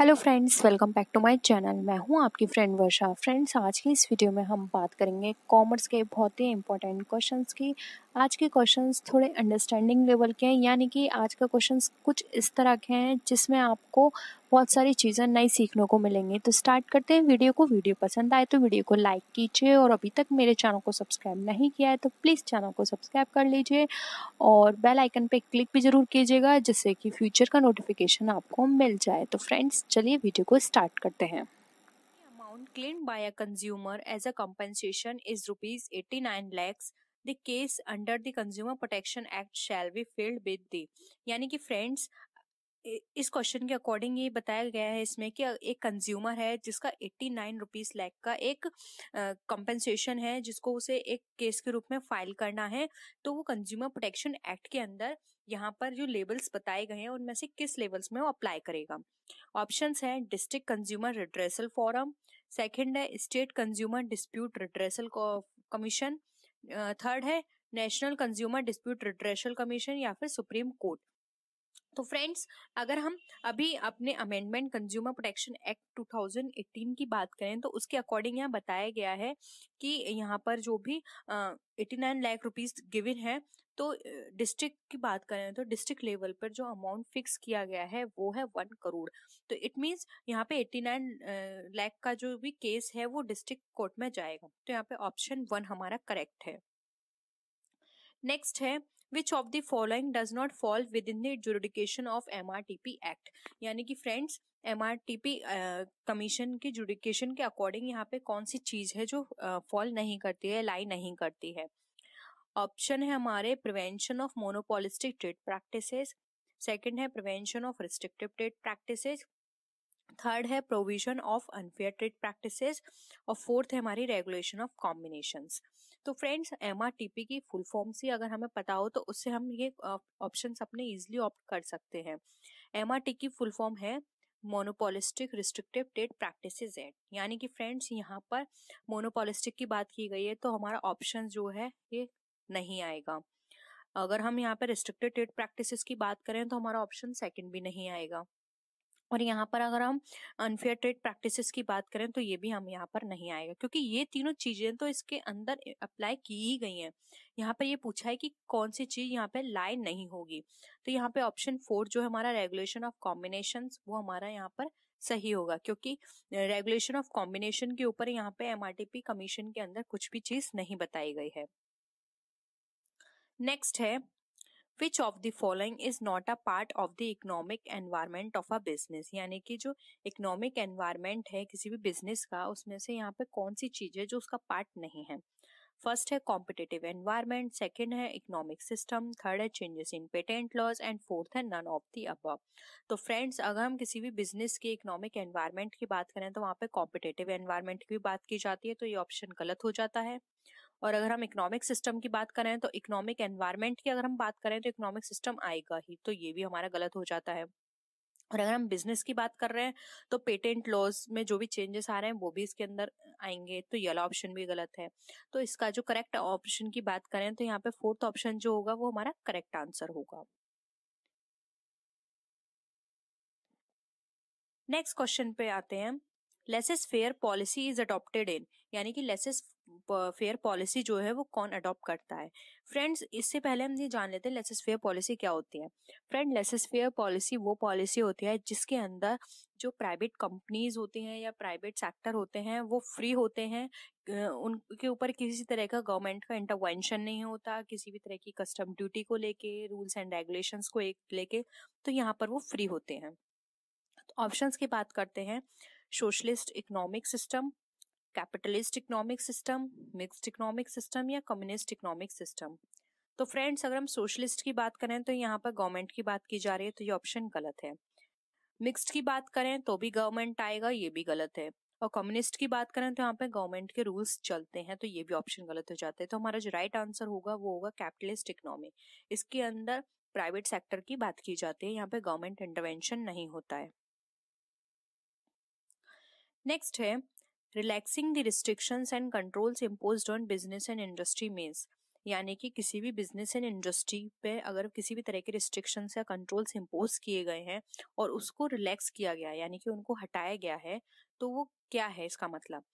Hello friends welcome back to my channel मैं हूँ आपकी फ्रेंड वर्षा। फ्रेंड्स आज की इस वीडियो में हम बात करेंगे कॉमर्स के बहुत ही इंपॉर्टेंट क्वेश्चंस की। आज के क्वेश्चंस थोड़े अंडरस्टैंडिंग लेवल के हैं, यानी कि आज का क्वेश्चंस कुछ इस तरह के हैं जिसमें आपको बहुत सारी चीज़ें नई सीखने को मिलेंगी। तो स्टार्ट करते हैं वीडियो को। वीडियो पसंद आए तो वीडियो को लाइक कीजिए और अभी तक मेरे चैनल को सब्सक्राइब नहीं किया है तो प्लीज़ चैनल को सब्सक्राइब कर लीजिए और बेल आइकन पे क्लिक भी ज़रूर कीजिएगा जिससे कि फ्यूचर का नोटिफिकेशन आपको मिल जाए। तो फ्रेंड्स चलिए वीडियो को स्टार्ट करते हैं। Amount claimed by a consumer as a compensation is rupees 89 lakhs. The case under the consumer protection act shall be filled with the, यानी कि फ्रेंड्स इस क्वेश्चन के अकॉर्डिंग ये बताया गया है इसमें कि एक कंज्यूमर है जिसका 89 नाइन रुपीज़ लैख का एक कंपनसेशन है जिसको उसे एक केस के रूप में फ़ाइल करना है। तो वो कंज्यूमर प्रोटेक्शन एक्ट के अंदर यहाँ पर जो लेवल्स बताए गए हैं उनमें से किस लेवल्स में वो अप्लाई करेगा। ऑप्शन है district consumer redressal forum second है state consumer dispute redressal commission third है national consumer dispute redressal commission या फिर सुप्रीम कोर्ट। तो फ्रेंड्स, अगर हम अभी अपने अमेंडमेंट कंज्यूमर प्रोटेक्शन एक्ट 2018 की बात करें तो उसके अकॉर्डिंग यहाँ बताया गया है कि यहाँ पर जो भी eighty nine lakh rupees given है तो डिस्ट्रिक्ट की बात करें तो डिस्ट्रिक्ट लेवल पर जो अमाउंट फिक्स किया गया है, वो है वन करोड़ तो इट मीन्स यहाँ पे एट्टी नाइन लाख का जो भी केस है, वो डिस्ट्रिक्ट कोर्ट में जाएगा। तो यहाँ पे ऑप्शन वन हमारा करेक्ट है। नेक्स्ट है which of the following does not fall within the adjudication of M act यानी कि फ्रेंड्स एम कमीशन की जुडिकेशन के अकॉर्डिंग यहाँ पे कौन सी चीज़ है जो फॉल uh, नहीं करती है लाई नहीं करती है? ऑप्शन है हमारे prevention of monopolistic trade practices second है prevention of restrictive trade practices third है provision of unfair trade practices और फोर्थ है हमारी रेगुलेशन ऑफ़ कॉम्बिनेशंस तो friends M R T P की फुल फॉर्म से अगर हमें पता हो तो उससे हम ये ऑप्शन अपने इजिली ऑप्ट कर सकते हैं। एम आर टी की फुल फॉर्म है monopolistic restrictive trade practices act यानी कि फ्रेंड्स यहाँ पर मोनोपोलिस्टिक की बात की गई है तो हमारा ऑप्शन जो है, ये नहीं आएगा। अगर हम यहाँ पर रिस्ट्रिक्टेड ट्रेड प्रैक्टिसेस की बात करें तो हमारा ऑप्शन सेकंड भी नहीं आएगा। और यहाँ पर अगर हम अनफेयर ट्रेड प्रैक्टिसेस की बात करें तो ये भी हम यहाँ पर नहीं आएगा, क्योंकि ये तीनों चीज़ें तो इसके अंदर अप्लाई की ही गई हैं। यहाँ पर ये पूछा है कि कौन सी चीज़ यहाँ पे लाई नहीं होगी। तो यहाँ पे ऑप्शन फोर जो है हमारा रेगुलेशन ऑफ़ कॉम्बिनेशन वो हमारा यहाँ पर सही होगा, क्योंकि रेगुलेशन ऑफ़ कॉम्बिनेशन के ऊपर यहाँ पे एम कमीशन के अंदर कुछ भी चीज़ नहीं बताई गई है। नेक्स्ट है which of the following is not a part of the economic environment of a business यानी कि जो इकोनॉमिक एनवायरमेंट है किसी भी बिज़नेस का, उसमें से यहाँ पे कौन सी चीज़ है जो उसका पार्ट नहीं है? फ़र्स्ट है कॉम्पिटेटिव एनवायरमेंट सेकंड है इकोनॉमिक सिस्टम थर्ड है changes in patent laws and fourth है नन ऑफ़ दी अब तो फ्रेंड्स अगर हम किसी भी बिज़नेस के इकोनॉमिक एनवायरमेंट की बात करें तो वहाँ पे कॉम्पिटेटिव एनवायरमेंट की बात की जाती है तो ये ऑप्शन गलत हो जाता है। और अगर हम इकोनॉमिक सिस्टम की बात करें तो इकोनॉमिक एनवायरमेंट की अगर हम बात करें तो इकोनॉमिक सिस्टम आएगा ही तो ये भी हमारा गलत हो जाता है। और अगर हम बिज़नेस की बात कर रहे हैं तो पेटेंट लॉज में जो भी चेंजेस आ रहे हैं, वो भी इसके अंदर आएँगे तो ये ऑप्शन भी गलत है। तो इसका जो करेक्ट ऑप्शन की बात करें तो यहाँ पे फोर्थ ऑप्शन जो होगा, वो हमारा करेक्ट आंसर होगा। नेक्स्ट क्वेश्चन पे आते हैं। Laissez faire policy is adopted in यानी कि लेसेस फेयर पॉलिसी जो है वो कौन अडॉप्ट करता है? फ्रेंड्स इससे पहले हम ये जान लेते हैं लेसेस फेयर पॉलिसी क्या होती है। फ्रेंड लेसेस फेयर पॉलिसी वो पॉलिसी होती है जिसके अंदर जो प्राइवेट कंपनीज़ होती हैं या प्राइवेट सेक्टर होते हैं, वो फ्री होते हैं। उनके ऊपर किसी तरह का गवर्नमेंट का इंटरवेंशन नहीं होता, किसी भी तरह की कस्टम ड्यूटी को लेके रूल्स एंड रेगुलेशंस को एक लेके तो यहाँ पर वो फ्री होते हैं। तो की बात करते हैं। Socialist economic system capitalist economic system mixed economic system या कम्युनिस्ट इकोनॉमिक सिस्टम तो फ्रेंड्स अगर हम सोशलिस्ट की बात करें तो यहाँ पर गवर्नमेंट की बात की जा रही है तो ये ऑप्शन गलत है। मिक्स्ड की बात करें तो भी गवर्नमेंट आएगा, ये भी गलत है। और कम्युनिस्ट की बात करें तो यहाँ पे गवर्नमेंट के रूल्स चलते हैं तो ये भी ऑप्शन गलत हो जाते हैं। तो हमारा जो राइट आंसर होगा वो होगा कैपिटलिस्ट इकोनॉमी इसके अंदर प्राइवेट सेक्टर की बात की जाती है, यहाँ पे गवर्नमेंट इंटरवेंशन नहीं होता है। नेक्स्ट है relaxing the restrictions and controls impose on business and industry means यानी कि किसी भी बिज़नेस एंड इंडस्ट्री पे अगर किसी भी तरह के रिस्ट्रिक्शन या कंट्रोल्स इम्पोज किए गए हैं और उसको रिलैक्स किया गया यानी कि उनको हटाया गया है तो वो क्या है इसका मतलब?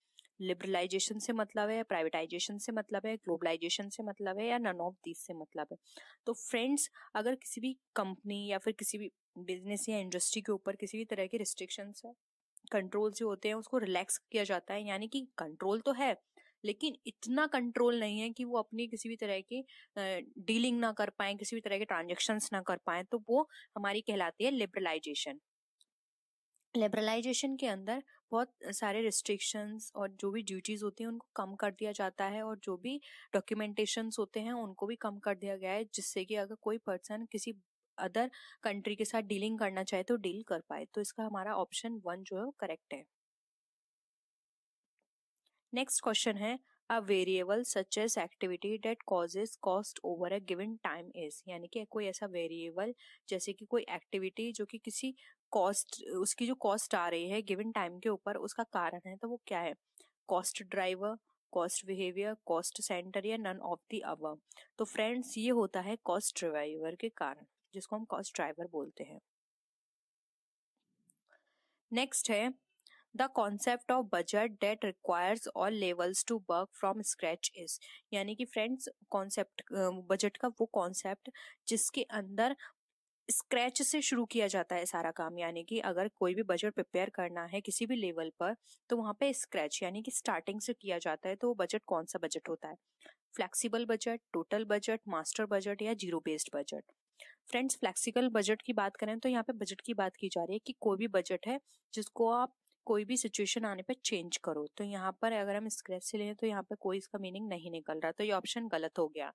लिबरलाइजेशन से मतलब है प्राइवेटाइजेशन से मतलब है ग्लोबलाइजेशन से मतलब है या नन ऑफ़ दिस से मतलब है? तो फ्रेंड्स अगर किसी भी कंपनी या फिर किसी भी बिज़नेस या इंडस्ट्री के ऊपर किसी भी तरह के रिस्ट्रिक्शन कंट्रोल जो होते हैं, उसको रिलैक्स किया जाता है। यानी कि कंट्रोल तो है, लेकिन इतना कंट्रोल नहीं है कि वो अपनी किसी भी तरह की डीलिंग ना कर पाए, किसी भी तरह के ट्रांजेक्शन ना कर पाए तो वो हमारी कहलाती है लिबरलाइजेशन लिबरलाइजेशन के अंदर बहुत सारे रिस्ट्रिक्शंस और जो भी ड्यूटीज़ होती हैं, उनको कम कर दिया जाता है और जो भी डॉक्यूमेंटेशंस होते हैं, उनको भी कम कर दिया गया है, जिससे कि अगर कोई पर्सन किसी अदर कंट्री के साथ डीलिंग करना चाहे तो डील कर पाए। तो इसका हमारा ऑप्शन वन जो है करेक्ट है। नेक्स्ट क्वेश्चन है, a variable such as activity that causes cost over a given time is. यानी कि कोई ऐसा वेरिएबल जैसे कि कोई एक्टिविटी जो कि किसी कॉस्ट, उसकी जो कॉस्ट आ रही है गिवन टाइम के ऊपर उसका कारण है तो वो क्या है? Cost driver, cost behaviour, cost centre या नन ऑफ़ दी अवर तो फ्रेंड्स ये होता है कॉस्ट ड्राइवर के कारण। जिसको हम कॉस्ट ड्राइवर बोलते हैं। नेक्स्ट है the concept of budget that requires all levels to work from scratch is यानी कि फ्रेंड्स कॉन्सेप्ट बजट का वो कॉन्सेप्ट जिसके अंदर स्क्रैच से शुरू किया जाता है सारा काम। यानी कि अगर कोई भी बजट प्रिपेयर करना है किसी भी लेवल पर तो वहाँ पे स्क्रैच यानी कि स्टार्टिंग से किया जाता है तो वो बजट कौन सा बजट होता है? Flexible budget total budget master budget या zero based budget friends, flexible budget की बात करें तो यहाँ पे बजट की बात की जा रही है कि कोई भी बजट है जिसको आप कोई भी सिचुएशन आने पर चेंज करो। तो यहाँ पर अगर हम स्क्रैच से लें तो यहाँ पे कोई इसका मीनिंग नहीं निकल रहा। तो ये ऑप्शन गलत हो गया।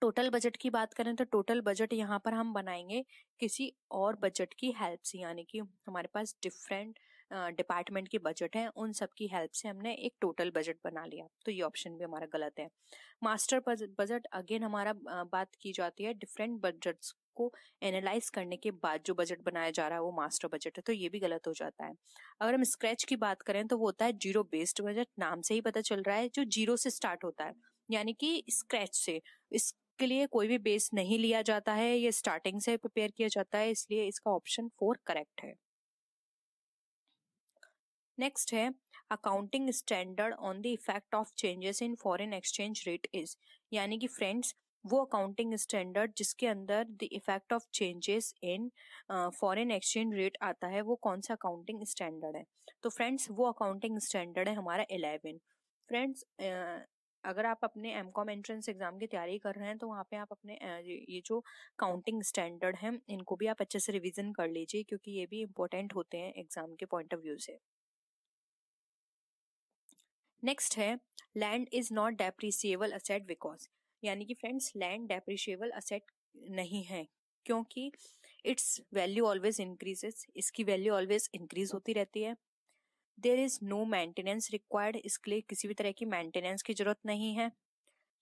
टोटल बजट की बात करें तो टोटल बजट यहाँ पर हम बनाएँगे किसी और बजट की हेल्प से, यानी कि हमारे पास डिफरेंट डिपार्टमेंट के बजट हैं, उन सब की हेल्प से हमने एक टोटल बजट बना लिया। तो ये ऑप्शन भी हमारा गलत है। मास्टर बजट अगेन हमारा बात की जाती है डिफरेंट बजट्स को एनालाइज करने के बाद जो बजट बनाया जा रहा है वो मास्टर बजट है तो ये भी गलत हो जाता है। अगर हम स्क्रैच की बात करें तो वो होता है ज़ीरो बेस्ड बजट, नाम से ही पता चल रहा है, जो ज़ीरो से स्टार्ट होता है, यानी कि स्क्रैच से। इसके लिए कोई भी बेस नहीं लिया जाता है, ये स्टार्टिंग से प्रिपेयर किया जाता है, इसलिए इसका ऑप्शन फोर करेक्ट है। नेक्स्ट है accounting standard on the effect of changes in foreign exchange rate is यानी कि फ्रेंड्स वो अकाउंटिंग स्टैंडर्ड जिसके अंदर the effect of changes in foreign exchange rate आता है, वो कौन सा अकाउंटिंग स्टैंडर्ड है? तो फ्रेंड्स वो अकाउंटिंग स्टैंडर्ड है हमारा इलेवन फ्रेंड्स अगर आप अपने एम कॉम एंट्रेंस एग्ज़ाम की तैयारी कर रहे हैं तो वहाँ पे आप अपने ये जो काउंटिंग स्टैंडर्ड हैं, इनको भी आप अच्छे से रिवीजन कर लीजिए, क्योंकि ये भी इम्पोर्टेंट होते हैं एग्ज़ाम के पॉइंट ऑफ़ व्यू से। नेक्स्ट है land is not depreciable asset because यानी कि फ्रेंड्स लैंड डेप्रिशिएबल असेट नहीं है, क्योंकि इट्स वैल्यू ऑलवेज इंक्रीजेस इसकी वैल्यू ऑलवेज इंक्रीज होती रहती है। There is no maintenance required इसके लिए किसी भी तरह की मेंटेनेंस की ज़रूरत नहीं है।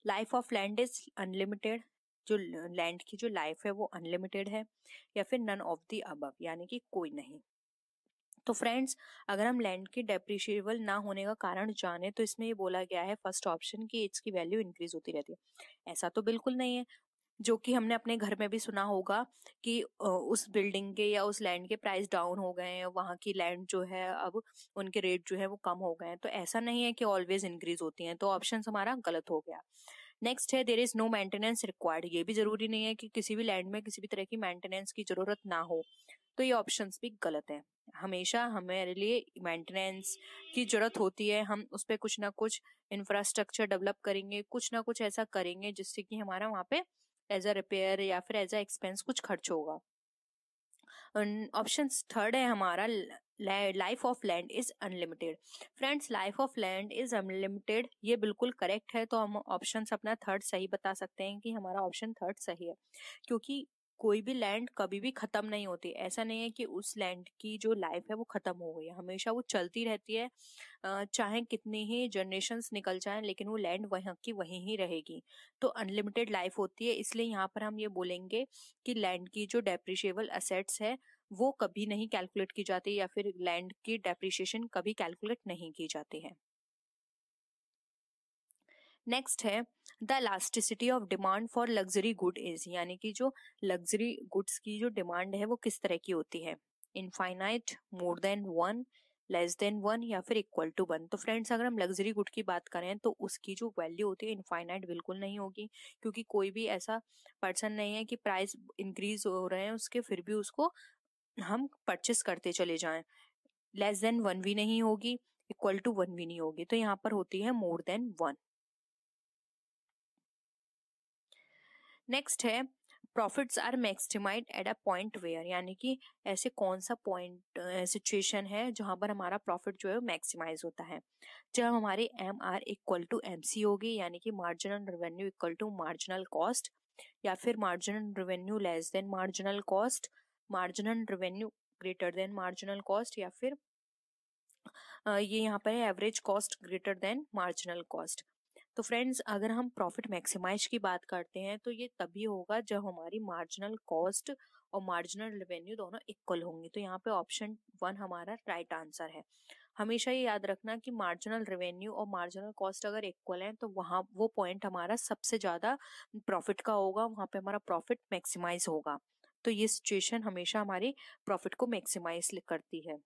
Life of land is unlimited जो लैंड की जो लाइफ है वो अनलिमिटेड है, या फिर नन ऑफ़ दी अबव यानी कि कोई नहीं। तो फ्रेंड्स, अगर हम लैंड के डेप्रिशिएबल ना होने का कारण जाने तो इसमें ये बोला गया है फ़र्स्ट ऑप्शन की इसकी वैल्यू इंक्रीज होती रहती है। ऐसा तो बिल्कुल नहीं है, जो कि हमने अपने घर में भी सुना होगा कि उस बिल्डिंग के या उस लैंड के प्राइस डाउन हो गए हैं, वहाँ की लैंड जो है अब उनके रेट जो है वो कम हो गए हैं। तो ऐसा नहीं है कि ऑलवेज इंक्रीज होती हैं तो ऑप्शन हमारा गलत हो गया। नेक्स्ट है there is no maintenance required. ये भी ज़रूरी नहीं है कि किसी भी लैंड में किसी भी तरह की मेंटेनेंस की ज़रूरत ना हो तो ये ऑप्शन भी गलत है। हमेशा हमारे लिए मेंटेनेंस की ज़रूरत होती है। हम उस पर कुछ ना कुछ इंफ्रास्ट्रक्चर डेवलप करेंगे, कुछ ना कुछ ऐसा करेंगे जिससे कि हमारा वहाँ पे एज अ रिपेयर या फिर एज अ एक्सपेंस कुछ खर्च होगा। ऑप्शन थर्ड है हमारा life of land is unlimited friends life of land is unlimited ये बिल्कुल करेक्ट है तो हम ऑप्शन अपना थर्ड सही बता सकते हैं कि हमारा ऑप्शन थर्ड सही है। क्योंकि कोई भी लैंड कभी भी खत्म नहीं होती। ऐसा नहीं है कि उस लैंड की जो लाइफ है वो खत्म हो गई हमेशा वो चलती रहती है चाहे कितनी ही जनरेशन निकल जाए, लेकिन वो लैंड वहाँ की वहीं ही रहेगी। तो अनलिमिटेड लाइफ होती है, इसलिए यहाँ पर हम ये बोलेंगे कि लैंड की जो डेप्रिशिएबल असेट्स है, वो कभी नहीं कैलकुलेट की जाती या फिर लैंड की डेप्रिशिएशन कभी कैलकुलेट नहीं की जाती है। नेक्स्ट है the elasticity of demand for luxury good is यानी कि जो लग्जरी गुड्स की जो डिमांड है वो किस तरह की होती है? Infinite more than one less than one या फिर इक्वल टू वन तो फ्रेंड्स अगर हम लग्जरी गुड की बात करें तो उसकी जो वैल्यू होती है इनफाइनाइट बिल्कुल नहीं होगी, क्योंकि कोई भी ऐसा पर्सन नहीं है कि प्राइस इंक्रीज हो रहे हैं उसके, फिर भी उसको हम परचेस करते चले जाएँ। लेस देन वन भी नहीं होगी इक्वल टू वन भी नहीं होगी तो यहाँ पर होती है मोर देन वन नेक्स्ट है profits are maximised at a point where यानी कि ऐसे कौन सा पॉइंट सिचुएशन है जहाँ पर हमारा प्रॉफिट जो है मैक्सिमाइज होता है। जब हमारी M R equal to M C होगी यानी कि marginal revenue equal to marginal cost या फिर marginal revenue less than marginal cost marginal revenue greater than marginal cost या फिर ये यहाँ पर है average cost greater than marginal cost तो फ्रेंड्स, अगर हम प्रॉफिट मैक्सिमाइज की बात करते हैं तो ये तभी होगा जब हमारी मार्जिनल कॉस्ट और मार्जिनल रेवेन्यू दोनों इक्वल होंगे। तो यहाँ पे ऑप्शन वन हमारा राइट आंसर है। हमेशा ये याद रखना कि मार्जिनल रेवेन्यू और मार्जिनल कॉस्ट अगर इक्वल है तो वहाँ वो पॉइंट हमारा सबसे ज़्यादा प्रॉफिट का होगा, वहाँ पे हमारा प्रॉफिट मैक्सिमाइज होगा। तो ये सिचुएशन हमेशा हमारी प्रॉफिट को मैक्सिमाइज करती है।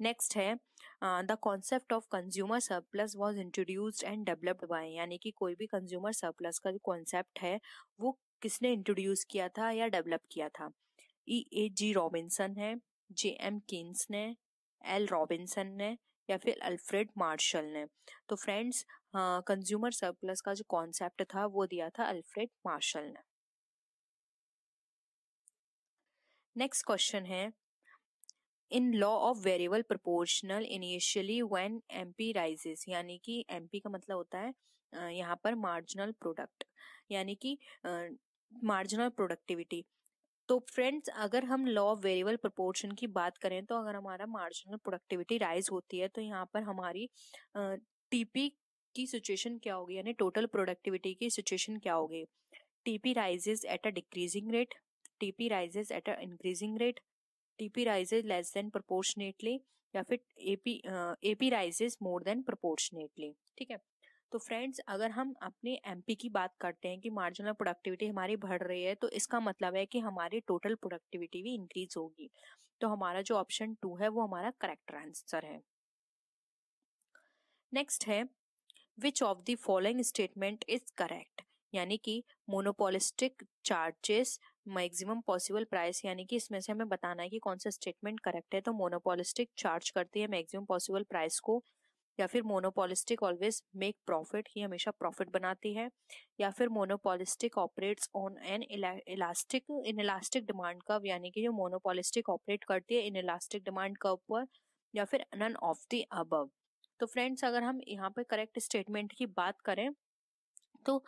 नेक्स्ट है the concept of consumer surplus was introduced and developed by, यानी कि कोई भी कंज्यूमर सरप्लस का जो कॉन्सेप्ट है, वो किसने इंट्रोड्यूस किया था या डेवलप किया था? ई, ए, जी रॉबिन्सन है, जे एम किन्स ने, एल रॉबिन्सन ने या फिर अल्फ्रेड मार्शल ने। तो फ्रेंड्स कंज्यूमर सरप्लस का जो कॉन्सेप्ट था, वो दिया था अल्फ्रेड मार्शल ने। नेक्स्ट क्वेश्चन है in law of variable proportional initially when MP rises यानी कि एमपी का मतलब होता है यहाँ पर मार्जिनल प्रोडक्ट यानी कि मार्जिनल प्रोडक्टिविटी तो फ्रेंड्स अगर हम लॉ ऑफ़ वेरिएबल प्रोपोर्शन की बात करें तो अगर हमारा मार्जिनल प्रोडक्टिविटी राइज होती है तो यहाँ पर हमारी टीपी की सिचुएशन क्या होगी, यानी टोटल प्रोडक्टिविटी की सिचुएशन क्या होगी? TP rises at a decreasing rate TP rises at a increasing rate TP rises less than proportionately या फिर AP AP rises more than proportionately ठीक है? तो फ्रेंड्स अगर हम अपने एमपी की बात करते हैं कि मार्जिनल प्रोडक्टिविटी हमारी बढ़ रही है तो इसका मतलब है कि हमारी टोटल प्रोडक्टिविटी भी इंक्रीज होगी। तो हमारा जो ऑप्शन टू है, वो हमारा करेक्ट आंसर है। नेक्स्ट है which of the following statement is correct यानी कि monopolistic charges maximum possible price, यानी कि इसमें से हमें बताना है कि कौन सा स्टेटमेंट करेक्ट है तो मोनोपोलिस्टिक चार्ज करती है मैक्सिमम पॉसिबल प्राइस को, या फिर मोनोपोलिस्टिक ऑलवेज मेक प्रॉफिट ही हमेशा प्रॉफिट बनाती है, या फिर monopolistic operates on an elastic in elastic demand curve यानी कि जो मोनोपोलिस्टिक ऑपरेट करती है इन इलास्टिक डिमांड कर्व पर, या फिर नन ऑफ़ दी अबव। तो फ्रेंड्स, अगर हम यहाँ पे करेक्ट स्टेटमेंट की बात करें तो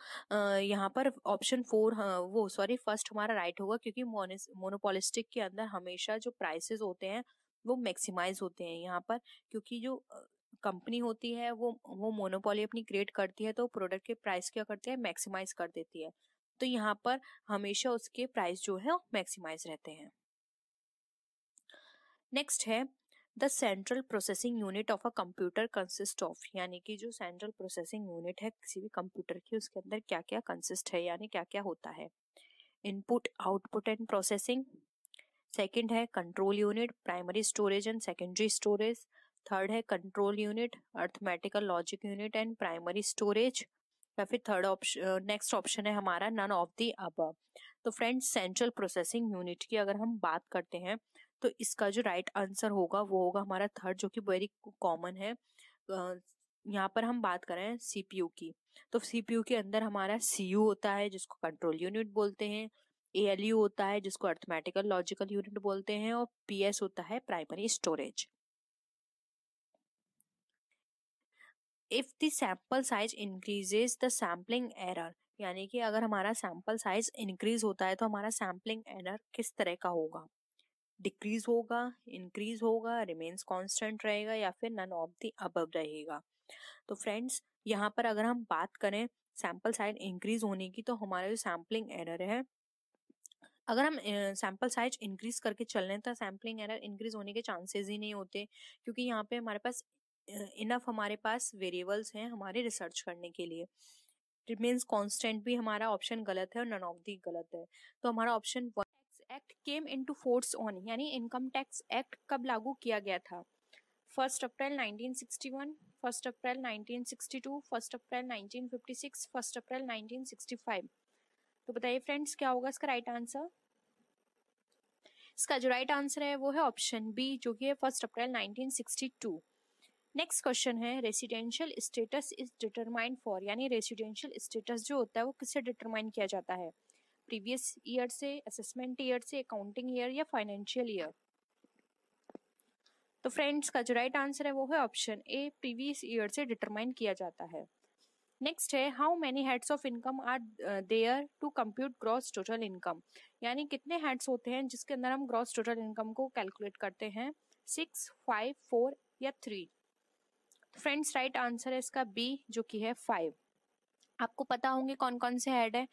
यहाँ पर ऑप्शन फोर वो सॉरी फ़र्स्ट हमारा राइट होगा क्योंकि मोनोपोलिस्टिक के अंदर हमेशा जो प्राइसेस होते हैं, वो मैक्सिमाइज होते हैं यहाँ पर क्योंकि जो कंपनी होती है, वो वो मोनोपोली अपनी क्रिएट करती है तो प्रोडक्ट के प्राइस क्या करती है मैक्सिमाइज कर देती है। तो यहाँ पर हमेशा उसके प्राइस जो है मैक्सिमाइज रहते हैं। नेक्स्ट है the central processing unit of a computer consist of यानी कि जो सेंट्रल प्रोसेसिंग यूनिट है, किसी भी कंप्यूटर की, उसके अंदर क्या क्या कंसिस्ट है, यानी क्या क्या होता है। Input output and processing second है control unit primary storage and secondary storage third है control unit arithmetical logic unit and primary storage या फिर थर्ड ऑप्शन नेक्स्ट ऑप्शन है हमारा नन ऑफ़ दी अब तो फ्रेंड्स सेंट्रल प्रोसेसिंग यूनिट की अगर हम बात करते हैं तो इसका जो राइट right आंसर होगा, वो होगा हमारा थर्ड, जो कि वेरी कॉमन है। यहाँ पर हम बात करें सीपीयू की। तो सीपीयू के अंदर हमारा सीयू होता है, जिसको कंट्रोल यूनिट बोलते हैं, एएलयू होता है, जिसको अर्थमेटिकल, लॉजिकल यूनिट बोलते हैं, और पीएस होता है primary storage. If the sample size increases the sampling error, यानी कि अगर हमारा सैंपल साइज़ इंक्रीज होता है तो हमारा सैम्पलिंग एरर किस तरह का होगा? डिक्रीज होगा, इंक्रीज होगा, रिमेन्स कांस्टेंट रहेगा या फिर नन ऑफ़ द अबव रहेगा। तो फ्रेंड्स, यहाँ पर अगर हम बात करें सैंपल साइज़ इंक्रीज होने की तो हमारा जो सैम्पलिंग एरर है, अगर हम सैंपल साइज़ इंक्रीज करके चल रहे हैं तो सैम्पलिंग एरर इंक्रीज होने के चांसेस ही नहीं होते, क्योंकि यहाँ पे हमारे पास इनफ हमारे पास वेरिएबल्स हैं हमारे रिसर्च करने के लिए। रिमेन्स कांस्टेंट भी हमारा ऑप्शन गलत है और नन ऑफ़ दी गलत है। तो हमारा option act came into force on, यानी इनकम टैक्स एक्ट कब लागू किया गया था? First April 1961 first April 1962 first April 1956 first April 1965 तो बताइए फ्रेंड्स, क्या होगा इसका राइट आंसर इसका जो राइट आंसर है वो है ऑप्शन बी जो कि है फ़र्स्ट अप्रैल 1962 नेक्स्ट क्वेश्चन है residential status is determined for यानी रेसिडेंशियल स्टेटस जो होता है वो किससे डिटरमाइन किया जाता है? प्रीवियस ईयर से असेसमेंट ईयर से अकाउंटिंग ईयर या फाइनेंशियल ईयर तो फ्रेंड्स का जो राइट आंसर है वो है ऑप्शन ए प्रीवियस ईयर से डिटरमाइन किया जाता है। नेक्स्ट है how many heads of income are there to compute gross total income यानी कितने हेड्स होते हैं जिसके अंदर हम ग्रॉस टोटल इनकम को कैलकुलेट करते हैं? सिक्स फाइव फोर या थ्री फ्रेंड्स राइट आंसर है इसका बी जो कि है फाइव आपको पता होंगे कौन कौन से हेड है।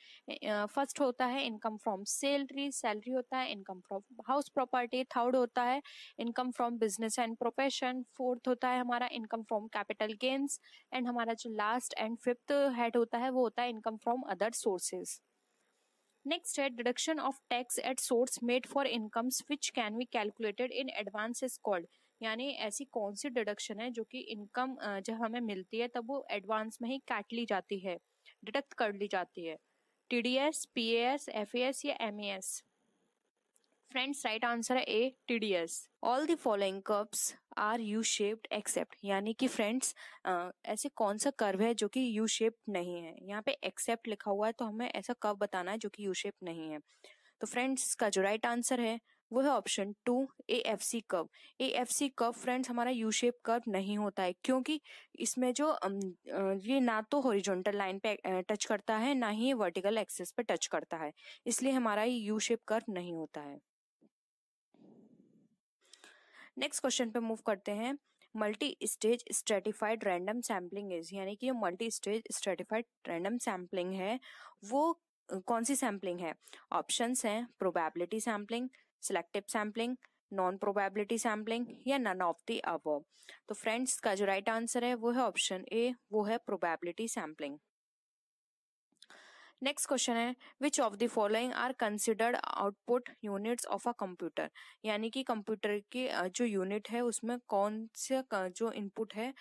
फ़र्स्ट होता है इनकम फ्रॉम सैलरी सैलरी होता है income from house property third होता है income from business and profession fourth होता है हमारा income from capital gains and हमारा जो लास्ट एंड फिफ्थ हेड होता है वो होता है income from other sources next है deduction of tax at source made for incomes which can be calculated in advance is called यानी ऐसी कौन सी डिडक्शन है जो कि इनकम जब हमें मिलती है तब वो एडवांस में ही काट ली जाती है। डिडक्ट कर ली जाती है। T D S P S F S या M S friends right answer है A T D S all the following curves are U shaped except यानी कि फ्रेंड्स ऐसे कौन सा कर्व है जो कि यू शेप्ड नहीं है? यहाँ पे एक्सेप्ट लिखा हुआ है तो हमें ऐसा कर्व बताना है जो कि यू शेप नहीं है। तो फ्रेंड्स का जो राइट आंसर है वो है option two A F C curve A F C curve friends हमारा यू शेप कर्व नहीं होता है, क्योंकि इसमें जो ये ना तो हॉरिजॉन्टल लाइन पे टच करता है, ना ही वर्टिकल एक्सेस पे टच करता है, इसलिए हमारा ये यू शेप कर्व नहीं होता है। नेक्स्ट क्वेश्चन पे मूव करते हैं। Multi stage stratified random sampling is यानी कि जो multi stage stratified random sampling है, वो कौन सी सैम्पलिंग है? ऑप्शंस हैं probability sampling selective sampling non probability sampling या नन ऑफ़ द अबव तो फ्रेंड्स का जो राइट आंसर है वो है ऑप्शन ए वो है प्रोबेबिलिटी सैम्पलिंग नेक्स्ट क्वेश्चन है which of the following are considered output units of a computer यानी कि कंप्यूटर की जो यूनिट है उसमें कौन से जो इनपुट है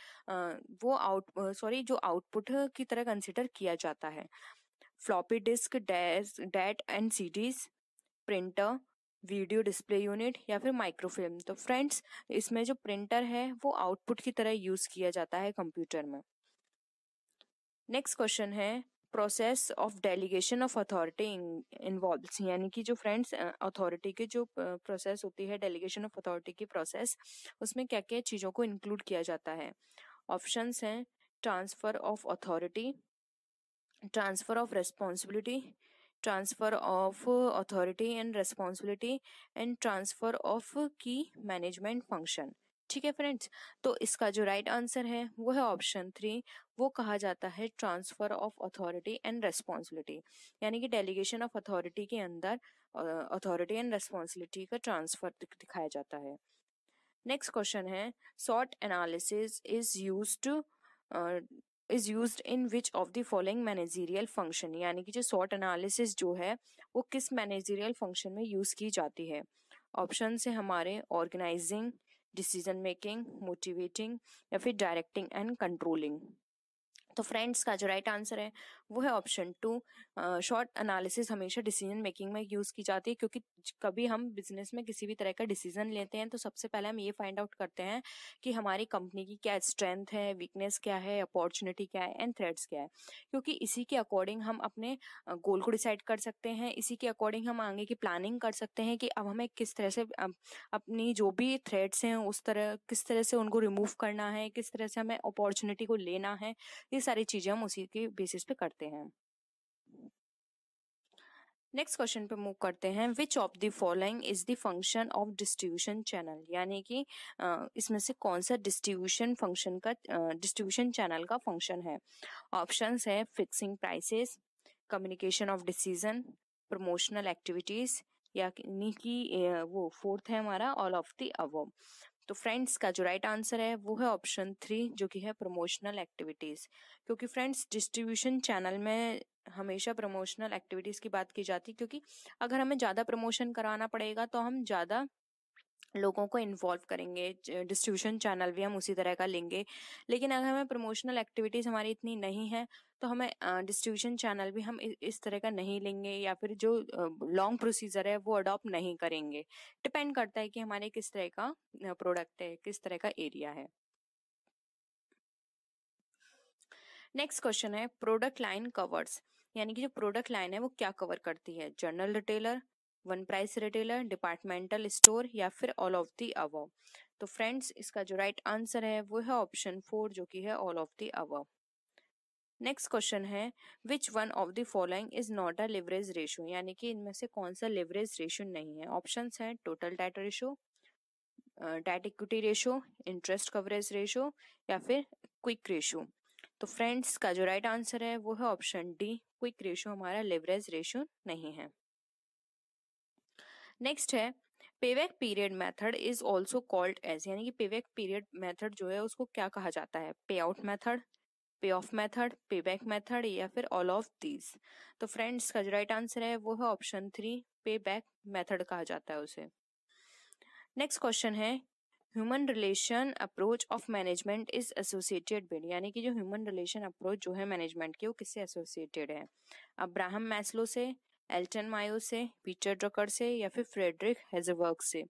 वो आउट सॉरी जो आउटपुट की तरह कंसिडर किया जाता है floppy disk that and CDs printer video display unit या फिर माइक्रोफिल्म। तो फ्रेंड्स, इसमें जो प्रिंटर है, वो आउटपुट की तरह यूज़ किया जाता है कंप्यूटर में। नेक्स्ट क्वेश्चन है, process of delegation of authority involve यानी कि जो फ्रेंड्स अथॉरिटी के जो प्रोसेस होती है, डेलीगेशन ऑफ़ अथॉरिटी की प्रोसेस, उसमें क्या क्या चीज़ों को इंक्लूड किया जाता है? ऑप्शंस हैं, transfer of authority, transfer of responsibility transfer of authority and responsibility and transfer of key management function. ठीक है फ्रेंड्स तो इसका जो राइट right आंसर है, वो है ऑप्शन थ्री वो कहा जाता है transfer of authority and responsibility यानी कि डेलीगेशन ऑफ़ अथॉरिटी के अंदर अथॉरिटी एंड रेस्पॉन्सिबिलिटी का ट्रांसफ़र दिखाया जाता है। नेक्स्ट क्वेश्चन है SWOT analysis is use is use in which of the following managerial function यानी कि जो सॉर्ट एनालिसिस जो है, वो किस मैनेजीरियल फ़ंक्शन में यूज़ की जाती है? ऑप्शन से हमारे ऑर्गेनाइजिंग डिसीज़न मेकिंग मोटिवेटिंग या फिर डायरेक्टिंग एंड कंट्रोलिंग तो फ्रेंड्स का जो राइट आंसर है, वो है ऑप्शन टू शॉर्ट एनालिसिस हमेशा डिसीज़न मेकिंग में यूज़ की जाती है, क्योंकि कभी हम बिज़नेस में किसी भी तरह का डिसीज़न लेते हैं तो सबसे पहले हम ये फाइंड आउट करते हैं कि हमारी कंपनी की क्या स्ट्रेंथ है वीकनेस क्या है अपॉर्चुनिटी क्या है एंड थ्रेड्स क्या है. क्योंकि इसी के अकॉर्डिंग हम अपने गोल को डिसाइड कर सकते हैं, इसी के अकॉर्डिंग हम आगे की प्लानिंग कर सकते हैं कि अब हमें किस तरह से अपनी जो भी थ्रेड्स हैं, उस तरह, किस तरह से उनको रिमूव करना है, किस तरह से हमें अपॉर्चुनिटी को लेना है, ये सारी चीज़ें हम उसी के बेसिस पे करते हैं। नेक्स्ट क्वेश्चन पे मूव करते हैं। Which of the following is the function of distribution channel यानी कि इसमें से कौन सा डिस्ट्रीब्यूशन फ़ंक्शन का डिस्ट्रीब्यूशन चैनल का फ़ंक्शन है? ऑप्शंस है fixing prices communication of decision promotional activities यानी कि वो फोर्थ है हमारा ऑल ऑफ़ द अवो तो फ्रेंड्स का जो राइट आंसर है, वो है ऑप्शन थ्री जो कि है प्रमोशनल एक्टिविटीज़ क्योंकि फ्रेंड्स डिस्ट्रीब्यूशन चैनल में हमेशा प्रमोशनल एक्टिविटीज़ की बात की जाती है, क्योंकि अगर हमें ज़्यादा प्रमोशन कराना पड़ेगा तो हम ज़्यादा लोगों को इन्वॉल्व करेंगे डिस्ट्रीब्यूशन चैनल भी हम उसी तरह का लेंगे। लेकिन अगर हमें प्रमोशनल एक्टिविटीज़ हमारी इतनी नहीं है तो हमें डिस्ट्रीब्यूशन चैनल भी हम इस तरह का नहीं लेंगे या फिर जो लॉन्ग प्रोसीजर है वो अडॉप्ट नहीं करेंगे। डिपेंड करता है कि हमारे किस तरह का प्रोडक्ट है, किस तरह का एरिया है। नेक्स्ट क्वेश्चन है, प्रोडक्ट लाइन कवर्स, यानी कि जो प्रोडक्ट लाइन है वो क्या कवर करती है? General retailer one price retailer, departmental store या फिर ऑल ऑफ़ दी अवव तो फ्रेंड्स, इसका जो राइट right आंसर है, वो है ऑप्शन फोर, जो कि है all of the above next question है which one of the following is not a leverage ratio यानी कि इनमें से कौन सा लिवरेज रेशो नहीं है? ऑप्शन है total debt ratio debt equity ratio interest coverage ratio या फिर क्विक रेशो तो फ्रेंड्स, का जो राइट right आंसर है, वो है ऑप्शन डी क्विक रेशो हमारा लिवरेज रेशो नहीं है। नेक्स्ट है payback period method is also called as यानी कि पेवैक पीरियड मेथड जो है उसको क्या कहा जाता है? Pay out method pay off method pay back method या फिर ऑल ऑफ़ दीज तो फ्रेंड्स का जो राइट आंसर है वो है option three pay back method कहा जाता है उसे। नेक्स्ट क्वेश्चन है human relation approach of management is associated with यानी कि जो ह्यूमन रिलेशन अप्रोच जो है मैनेजमेंट की, वो किससे एसोसिएटेड है? अब्राहम मैस्लो से एल्टन मायो से, पीटर ड्रकर से या फिर फ्रेडरिक हेजवर्क से।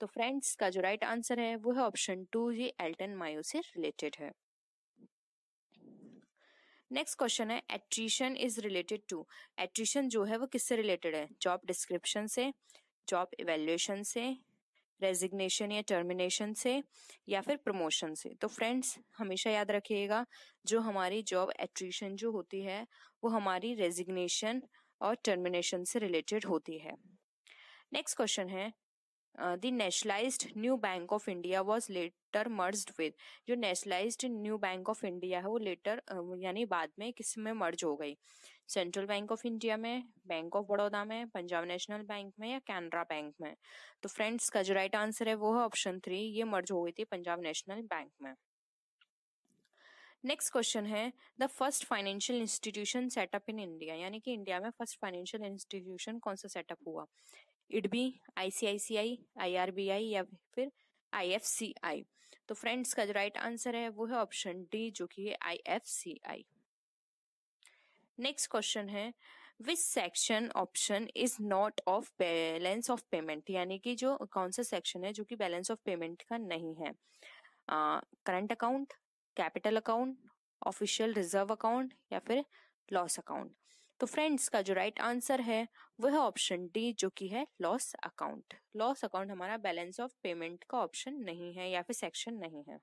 तो फ्रेंड्स का जो राइट आंसर है, वो है ऑप्शन टू ये एल्टन मायो से रिलेटेड है। नेक्स्ट क्वेश्चन है attrition is related to attrition जो है, वो किससे रिलेटेड है? जॉब डिस्क्रिप्शन से जॉब इवेल्युएशन से रेजिग्नेशन या टर्मिनेशन से, या फिर प्रमोशन से। तो फ्रेंड्स हमेशा याद रखिएगा, जो हमारी जॉब एट्रीशन जो होती है, वो हमारी रेजिग्नेशन और टर्मिनेशन से रिलेटेड होती है। नेक्स्ट क्वेश्चन है the nationalized new bank of India was later merged with जो nationalized new bank of India है वो लेटर यानी बाद में किसमें मर्ज हो गई? सेंट्रल बैंक ऑफ़ इंडिया में बैंक ऑफ़ बड़ौदा में पंजाब नेशनल बैंक में या कैनरा बैंक में? तो फ्रेंड्स का जो राइट आंसर है वो है ऑप्शन थ्री ये मर्ज हो गई थी पंजाब नेशनल बैंक में। नेक्स्ट क्वेश्चन है the first financial institution setup in India यानी कि इंडिया में फ़र्स्ट फाइनेंशियल इंस्टीट्यूशन कौन सा सेटअप हुआ? इडबी आईसीआईसीआई आईआरबीआई या फिर आईएफसीआई तो फ्रेंड्स का जो राइट आंसर है, वो है ऑप्शन डी जो कि है आईएफसीआई नेक्स्ट क्वेश्चन है which section option is not of balance of payment यानी कि जो कौन सा सेक्शन है जो कि बैलेंस ऑफ़ पेमेंट का नहीं है? Current account capital account, official reserve account या फिर लॉस अकाउंट। तो फ्रेंड्स, का जो राइट right आंसर है, वह है ऑप्शन डी, जो कि है लॉस अकाउंट। लॉस अकाउंट हमारा बैलेंस ऑफ़ पेमेंट का ऑप्शन नहीं है या फिर सेक्शन नहीं है।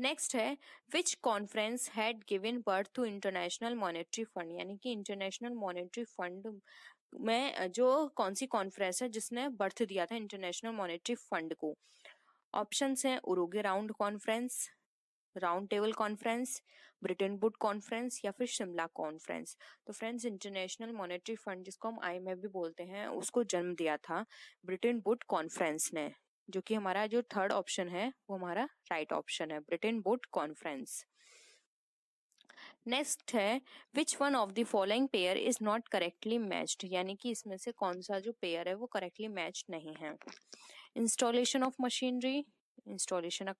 नेक्स्ट है which conference had given birth to international monetary fund यानी कि इंटरनेशनल मॉनेटरी फंड में, जो कौन सी कॉन्फ्रेंस है जिसने बर्थ दिया था इंटरनेशनल मॉनेटरी फंड को? ऑप्शंस हैं Uruguay round conference round table conference Bretton बुड conference या फिर शिमला कॉन्फ्रेंस तो फ्रेंड्स इंटरनेशनल मॉनेटरी फंड जिसको हम आई भी बोलते हैं, उसको जन्म दिया था ब्रिटेन बुड कॉन्फ्रेंस ने, जो कि हमारा जो थर्ड ऑप्शन है, वो हमारा राइट ऑप्शन है ब्रिटेन बुड कॉन्फ्रेंस नेक्स्ट है which one of the following pair is not correctly matched यानी कि इसमें से कौन सा जो पेयर है, वो करेक्टली मैच नहीं है. Installation of machinery installation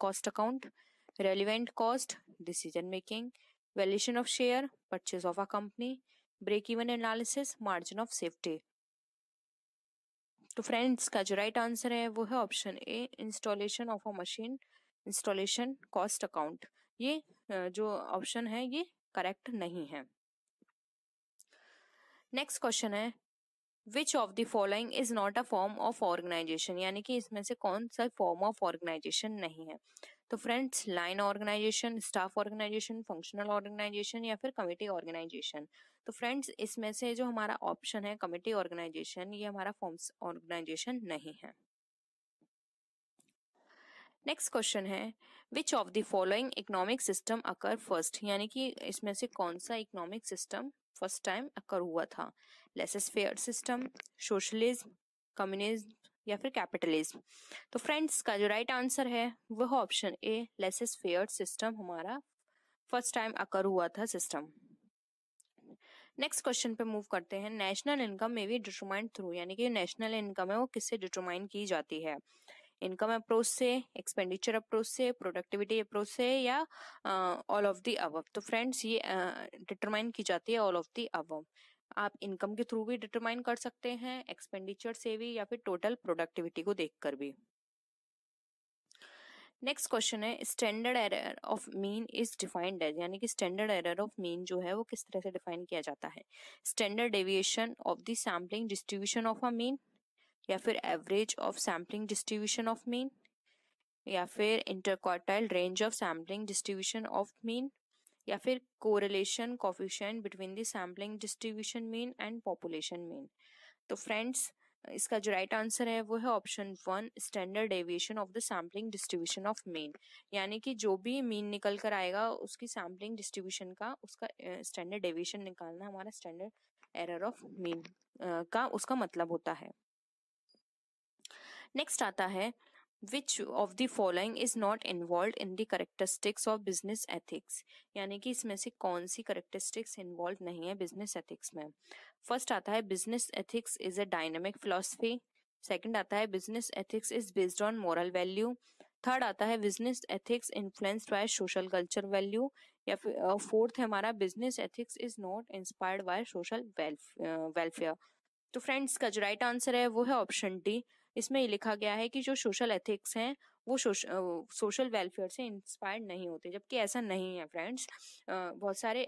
cost account relevant cost decision making valuation of share purchase of a company break even analysis margin of safety तो फ्रेंड्स का जो राइट आंसर है, वो है option A installation of a machine installation cost account ये जो option है, ये करेक्ट नहीं है. नेक्स्ट क्वेश्चन है which of the following is not a form of organization यानी कि इसमें से कौन सा फॉर्म ऑफ़ ऑर्गेनाइजेशन नहीं है? तो friends line organization staff organization functional organization या फिर कमिटी ऑर्गेनाइजेशन तो फ्रेंड्स इसमें से जो हमारा ऑप्शन है कमिटी ऑर्गेनाइजेशन ये हमारा फॉर्म्स ऑर्गेनाइजेशन नहीं है। नेक्स्ट क्वेश्चन है which of the following economic system occur first यानी कि इसमें से कौन सा economic system first time occur हुआ था? Laissez faire system socialism communism या फिर कैपिटलिज्म तो फ्रेंड्स का जो राइट आंसर है, वह option A laissez faire system हमारा फ़र्स्ट टाइम अकर हुआ था सिस्टम नेक्स्ट क्वेश्चन पे मूव करते हैं नेशनल इनकम में भी डिटरमाइंड थ्रू यानी कि नेशनल इनकम है, वो किससे डिटरमाइन की जाती है? इनकम अप्रोच से एक्सपेंडिचर अप्रोच से प्रोडक्टिविटी अप्रोच से या ऑल ऑफ़ दी अबव तो फ्रेंड्स ये डिटरमाइन uh, की जाती है ऑल ऑफ़ दी अबव आप इनकम के थ्रू भी डिटरमाइन कर सकते हैं एक्सपेंडिचर से भी या फिर टोटल प्रोडक्टिविटी को देखकर भी. नेक्स्ट क्वेश्चन है standard error of mean is defined as यानी कि स्टैंडर्ड एरर ऑफ़ मीन जो है वो किस तरह से डिफाइन किया जाता है? Standard deviation of the sampling distribution of a mean या फिर average of sampling distribution of mean या फिर interquartile range of sampling distribution of mean या फिर correlation coefficient between the sampling distribution mean and population mean तो friends इसका जो right answer है, वो है option one standard deviation of the sampling distribution of mean यानी कि जो भी मीन निकल कर आएगा, उसकी सैम्पलिंग डिस्ट्रीब्यूशन का, उसका स्टैंडर्ड डेविएशन निकालना हमारा स्टैंडर्ड एरर ऑफ़ मीन का उसका मतलब होता है। नेक्स्ट आता है which of the following is not involve in the characteristics of business ethics यानी कि इसमें से कौन सी करेक्टरिस्टिक्स इन्वॉल्व नहीं है बिज़नेस एथिक्स में? फ़र्स्ट आता है business ethics is a dynamic philosophy second आता है business ethics is based on moral value third आता है business ethics influenced by social culture value या फिर फोर्थ है हमारा business ethics is not inspired by social welfare तो friends का जो राइट आंसर है वो है ऑप्शन डी इसमें ये लिखा गया है कि जो सोशल एथिक्स हैं वो सोशल वेलफेयर से इंस्पायर्ड नहीं होते जबकि ऐसा नहीं है फ्रेंड्स बहुत सारे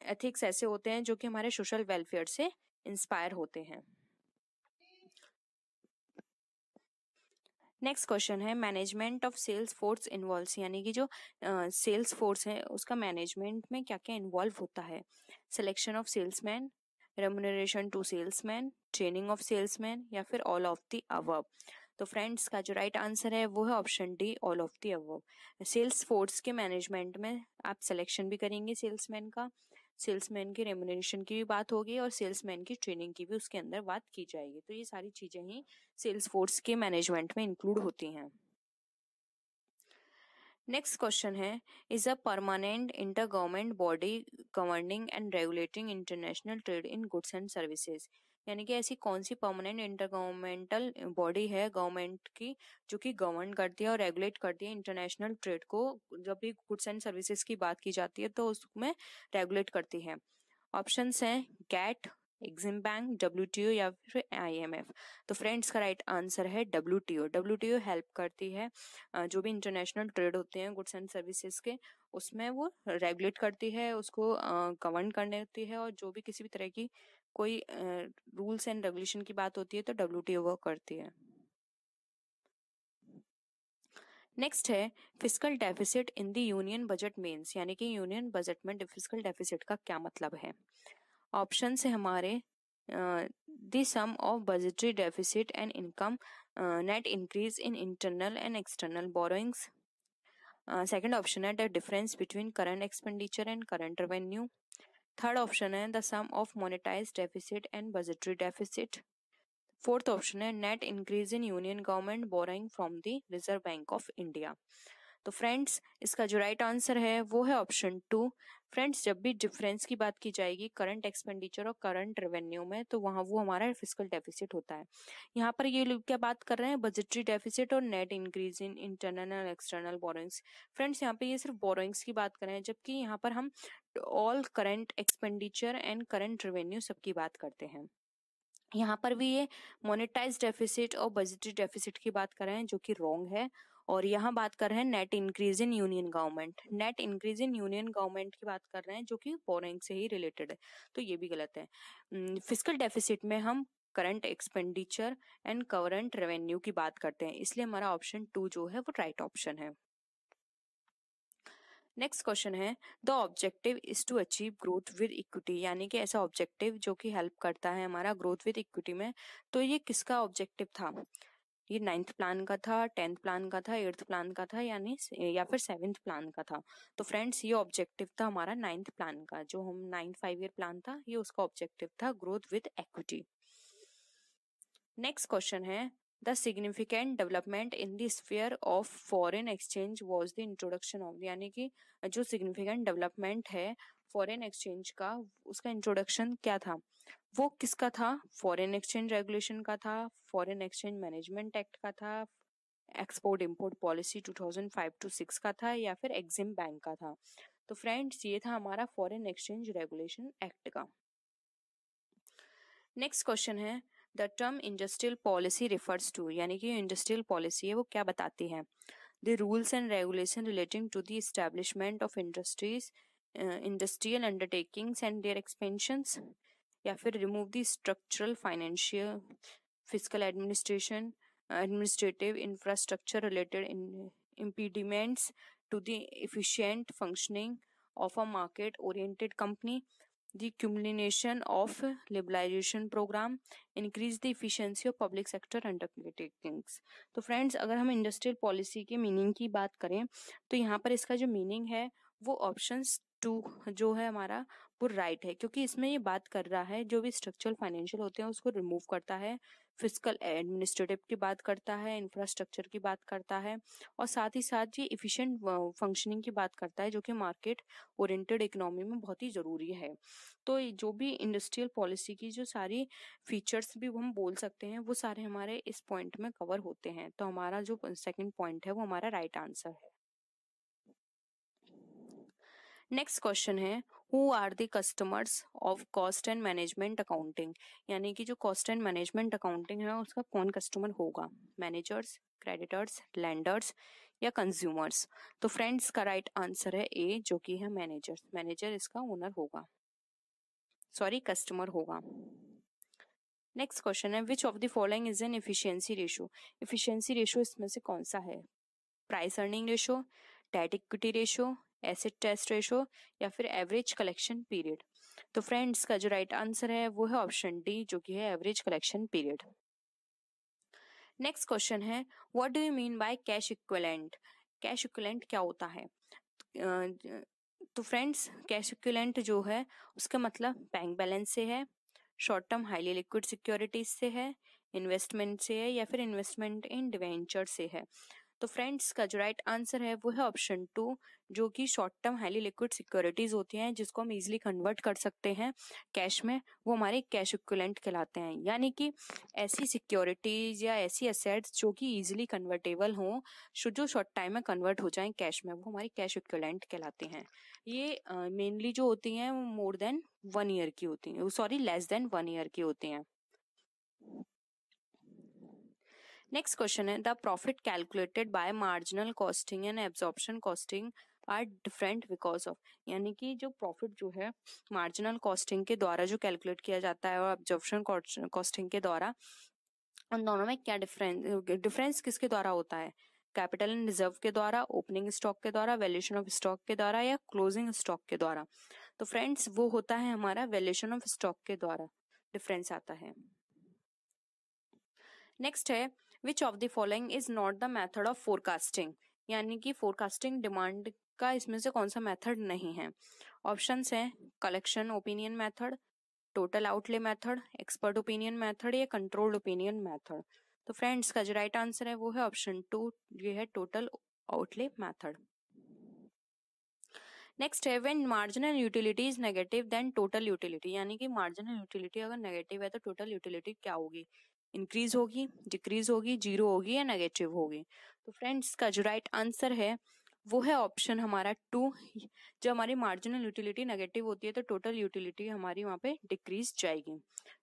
एथिक्स ऐसे होते हैं जो कि हमारे सोशल वेलफेयर से इंस्पायर होते हैं। नेक्स्ट क्वेश्चन है management of sales force involve यानी कि जो सेल्स uh, फोर्स है उसका मैनेजमेंट में क्या क्या इन्वॉल्व होता है? Selection of salesman remuneration to salesman training of salesman या फिर ऑल ऑफ़ दी अवब तो फ्रेंड्स का जो राइट right आंसर है, वो है option D all of the above sales force के मैनेजमेंट में आप सिलेक्शन भी करेंगे सेल्समैन का. सेल्समैन की रेमुनरेशन की भी बात होगी और सेल्समैन की ट्रेनिंग की भी उसके अंदर बात की जाएगी. तो ये सारी चीज़ें ही सेल्स फोर्स के मैनेजमेंट में इंक्लूड होती हैं। नेक्स्ट क्वेश्चन है is a permanent inter government body governing and regulating international trade in goods and services यानी कि ऐसी कौन सी परमानेंट इंटर गवर्नमेंटल बॉडी है गवर्नमेंट की, जो कि गवर्न करती है और रेगुलेट करती है इंटरनेशनल ट्रेड को? जब भी गुड्स एंड सर्विसेज़ की बात की जाती है तो उसमें रेगुलेट करती है। ऑप्शन हैं गैट एग्जिम बैंक डब्ल्यू या फिर आईएमएफ तो फ्रेंड्स का राइट आंसर है डब्ल्यू डब्ल्यू हेल्प करती है जो भी इंटरनेशनल ट्रेड होते हैं गुड्स एंड सर्विसेज़ के, उसमें वो रेगुलेट करती है, उसको गवर्न करने होती है और जो भी किसी भी तरह की कोई रूल्स एंड रेगुलेशन की बात होती है तो डब्ल्यू वर्क करती है। नेक्स्ट है physical deficit in the union budget means यानी कि यूनियन बजट में फ़िज़िकल डेफिसिट का क्या मतलब है? ऑप्शन है हमारे the sum of budgetary deficit and income net increase in internal and external borrowings second option है the difference between current expenditure and current revenue third option है the sum of monetize deficit and budgetary deficit fourth option है net increase in union government borrowing from the reserve bank of India तो friends इसका जो right right answer है, वो है option to friends जब भी डिफरेंस की बात की जाएगी करंट एक्सपेंडिचर और करंट रेवेन्यू में तो वहाँ वो हमारा फ़िज़िकल डेफिसिट होता है. यहाँ पर ये लोग क्या बात कर रहे हैं? बजटरी डेफिसिट और net increase in internal and external borrowings friends यहाँ पे ये सिर्फ़ बोरोइंग्स की बात कर रहे हैं, जबकि यहाँ पर हम all current expenditure and current revenue सबकी बात करते हैं. यहाँ पर भी ये मोनेटाइज डेफिसिट और बजटरी डेफिसिट की बात कर रहे हैं, जो कि रॉन्ग है. और यहाँ बात कर रहे हैं net increase in union government net increase in union government की बात कर रहे हैं, जो कि बोरिंग से ही रिलेटेड है तो ये भी गलत है। फ़िज़िकल डेफिसिट में हम current expenditure and current revenue की बात करते हैं, इसलिए हमारा ऑप्शन टू जो है, वो राइट ऑप्शन है। नेक्स्ट क्वेश्चन है the objective is to achieve growth with equity यानी कि ऐसा ऑब्जेक्टिव जो कि हेल्प करता है हमारा ग्रोथ विद इक्विटी में तो ये किसका ऑब्जेक्टिव था? ये नाइन्थ प्लान का था टेंथ प्लान का था एट्थ प्लान का था, यानी या फिर सेवेंथ प्लान का था। तो फ्रेंड्स ये ऑब्जेक्टिव था हमारा नाइन्थ प्लान का। जो हम नाइन्थ फाइव ईयर प्लान था, ये उसका ऑब्जेक्टिव था growth with equity next question है the significant development in the sphere of foreign exchange was the introduction of यानी कि जो सिग्निफिकेंट डेवलपमेंट है फॉरेन एक्सचेंज का, उसका इंट्रोडक्शन क्या था? वो किसका था? फॉरेन एक्सचेंज रेगुलेशन का था फॉरेन एक्सचेंज मैनेजमेंट एक्ट का था एक्सपोर्ट इम्पोर्ट पॉलिसी 2005 टू 6 का था या फिर एग्जिम बैंक का था। तो फ्रेंड्स ये था हमारा फॉरेन एक्सचेंज रेगुलेशन एक्ट का। नेक्स्ट क्वेश्चन है the term industrial policy refers to यानी कि इंडस्ट्रियल पॉलिसी है, वो क्या बताती है? The rules and regulation relating to the establishment of industries industrial undertakings and their expansions या फिर remove the structural financial physical administration administrative infrastructure related impediments to the efficient functioning of a market oriented company domination of liberalization program increase the efficiency of public sector undertakings तो friends अगर हम industrial policy के meaning की बात करें तो यहाँ पर इसका जो मीनिंग है, वो ऑप्शन टू जो है हमारा वो राइट है, क्योंकि इसमें ये बात कर रहा है, जो भी स्ट्रक्चरल फाइनेंशियल होते हैं, उसको रिमूव करता है फ़िज़िकल एडमिनिस्ट्रेटिव की बात करता है इंफ्रास्ट्रक्चर की बात करता है, और साथ ही साथ ये इफिशिएंट फंक्शनिंग की बात करता है, जो कि मार्केट ओरिएंटेड इकोनॉमी में बहुत ही ज़रूरी है। तो जो भी इंडस्ट्रियल पॉलिसी की जो सारी फीचर्स भी हम बोल सकते हैं, वो सारे हमारे इस पॉइंट में कवर होते हैं। तो हमारा जो सेकेंड पॉइंट है, वो हमारा राइट right आंसर है। नेक्स्ट क्वेश्चन है who are the customers of cost and management accounting यानी कि जो कॉस्ट एंड मैनेजमेंट अकाउंटिंग है, उसका कौन कस्टमर होगा? मैनेजर्स क्रेडिटर्स लैंडर्स या कंज्यूमर्स तो फ्रेंड्स का राइट आंसर है ए जो कि है मैनेजर मैनेजर इसका ओनर होगा। सॉरी कस्टमर होगा। नेक्स्ट क्वेश्चन है which of the following is an efficiency ratio efficiency ratio इसमें से कौन सा है? Price earning ratio debt equity ratio acid test ratio या फिर एवरेज कलेक्शन पीरियड तो फ्रेंड्स का जो राइट right आंसर है, वो है ऑप्शन डी जो कि है average collection period next question है what do you mean by cash equivalent cash equivalent क्या होता है? तो फ्रेंड्स कैश इक्विवेलेंट जो है, उसका मतलब बैंक बैलेंस से है short term highly liquid securities से है इन्वेस्टमेंट से है या फिर इन्वेस्टमेंट इन डिवेंचर से है। तो फ्रेंड्स का जो राइट आंसर है वो है ऑप्शन टू जो कि short term highly liquid securities होती हैं जिसको हम इजीली कन्वर्ट कर सकते हैं कैश में वो हमारे कैश इक्विवेलेंट कहलाते हैं। यानी कि ऐसी सिक्योरिटीज या ऐसी एसेट्स जो कि इजीली कन्वर्टेबल हों जो शॉर्ट टाइम में कन्वर्ट हो जाएँ कैश में वो हमारी कैश इक्विवेलेंट कहलाते हैं। ये मेनली uh, जो होती हैं वो मोर देन वन ईयर की होती हैं sorry less than one year की होती हैं। नेक्स्ट क्वेश्चन है the profit calculated by marginal costing and absorption costing are different because of यानी कि जो प्रॉफिट जो है मार्जिनल कॉस्टिंग के द्वारा जो कैलकुलेट किया जाता है और एब्जॉर्प्शन कॉस्टिंग के द्वारा, उन दोनों में क्या डिफरेंस डिफरेंस किसके द्वारा होता है? कैपिटल एंड रिज़र्व के द्वारा ओपनिंग स्टॉक के द्वारा वैल्यूएशन ऑफ़ स्टॉक के द्वारा या क्लोजिंग स्टॉक के द्वारा? तो फ्रेंड्स वो होता है हमारा वैल्यूएशन ऑफ़ स्टॉक के द्वारा डिफरेंस आता है। नेक्स्ट है which of the following is not the method of forecasting यानी कि फोरकास्टिंग डिमांड का इसमें से कौन सा मेथड नहीं है? ऑप्शन है collection opinion method total outlay method expert opinion method या कंट्रोल्ड ओपिनियन मेथड तो फ्रेंड्स का जो राइट आंसर है, वो है ऑप्शन टू ये है टोटल आउटले मेथड नेक्स्ट है when marginal utility is negative then total utility यानी कि मार्जिनल यूटिलिटी अगर नेगेटिव है तो टोटल यूटिलिटी क्या होगी? इंक्रीज होगी डिक्रीज होगी ज़ीरो होगी या नेगेटिव होगी। तो फ्रेंड्स का जो राइट आंसर है वो है ऑप्शन हमारा टू जब हमारी मार्जिनल यूटिलिटी नेगेटिव होती है तो टोटल यूटिलिटी हमारी वहाँ पे डिक्रीज जाएगी।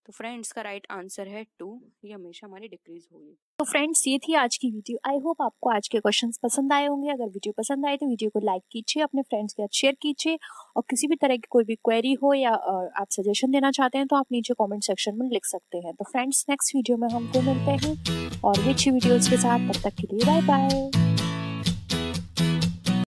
तो फ्रेंड्स का राइट आंसर है टू ये हमेशा हमारी डिक्रीज होगी। तो फ्रेंड्स ये थी आज की वीडियो आई होप आपको आज के क्वेश्चंस पसंद आए होंगे। अगर वीडियो पसंद आए तो वीडियो को लाइक कीजिए, अपने फ्रेंड्स के साथ शेयर कीजिए। और किसी भी तरह की कोई भी क्वेरी हो या आप सजेशन देना चाहते हैं तो आप नीचे कमेंट सेक्शन में लिख सकते हैं। तो फ्रेंड्स नेक्स्ट वीडियो में हमको मिलते हैं। और विच वीडियोज़ के साथ, तब तक के लिए बाय बाय